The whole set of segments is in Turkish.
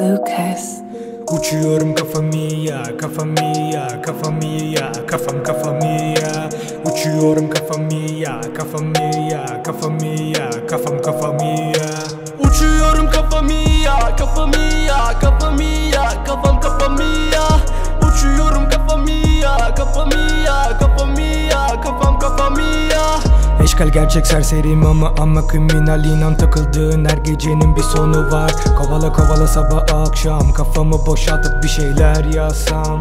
Yes. Uçuyorum kafamı ya kafamı ya kafamı ya kafam kafamı ya Uçuyorum kafamı ya kafamı ya kafamı ya kafam kafamı ya Uçuyorum kafamı Eşkal gerçek serserim ama ama kriminal inan takıldığın her gecenin bir sonu var. Kovala kovala sabah akşam kafamı boşaltıp bir şeyler yazsam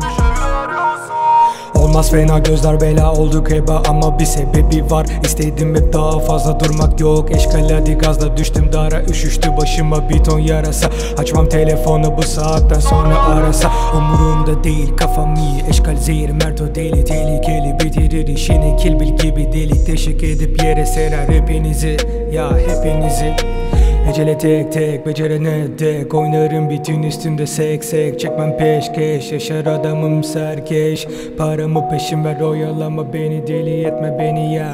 Olmaz fena gözler bela olduk heba. Ama bir sebebi var İstedim hep daha fazla durmak yok. Eşkal hadi gazla düştüm dara Üşüştü başıma bir ton yarasa. Açmam telefonu bu saatten sonra arasa. Umurumda değil kafam iyi Eşkal zehir. Merto deli tehlikeli. Bitirir işini kilbil gibi delik Teşik edip yere serer hepinizi Ya hepinizi Ecele tek tek becerene dek Oynarım bütün üstünde sek sek Çekmem peşkeş Yaşar adamım serkeş Paramı peşin ver oyalama beni Deli etme beni ya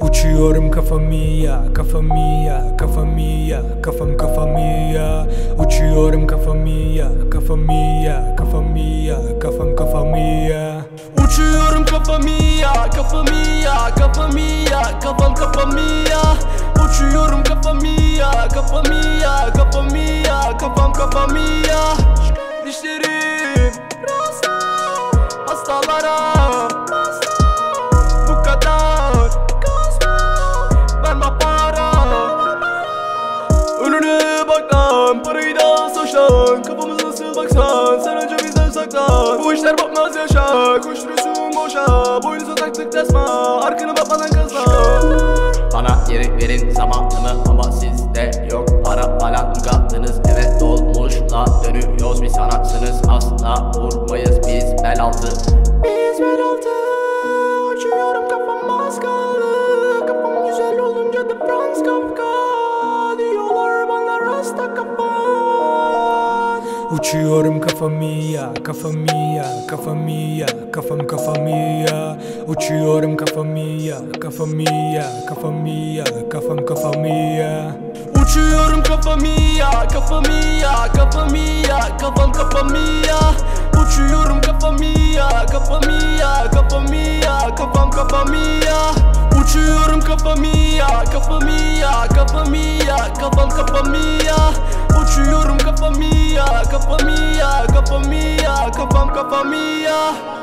Uçuyorum kafamı ya Kafamı ya Kafamı ya Kafam kafamı ya Uçuyorum kafamı ya Kafamı ya Kafamı ya Kafam kafamı ya Uçuyorum kafamı ya kafamı ya kafamı ya kafam kafamı ya ya kafamı ya kafamı ya kafam kafamı ya Dişlerim rasta hastalara rasta. Bu kadar kasma verme para. Önüne bak lan parayı da saçlan Kafamız nasıl baksan sen önce bizden saklan Bu işler bakmaz yaşa koşturuyorsun boşa. Boynuza taktık tasma arkana bakmadan kazma Yeri verin zamanımı ama sizde yok. Para falan Uzattınız eve dolmuşla dönüyoruz. Bir sanatsınız Asla vurmayız. Biz bel altı. Biz bel altı. Uçuyorum kafam maskalı Kafam güzel olunca da Franz Kafka Diyorlar bana. Rasta kapan Uçuyorum kafamı ya kafamı ya kafamı ya kafam kafamı ya Uçuyorum kafamı ya kafamı ya kafamı ya kafam kafamı ya Uçuyorum kafamı ya kafamı ya kafamı ya kafam kafamı ya Uçuyorum kafamı ya kafamı ya kafamı ya kafam kafamı ya Uçuyorum kafamı ya kafamı ya kafamı ya kafam kafamı ya Uçuyorum kafamı ya kafamı ya kafamı ya kafam kafamı ya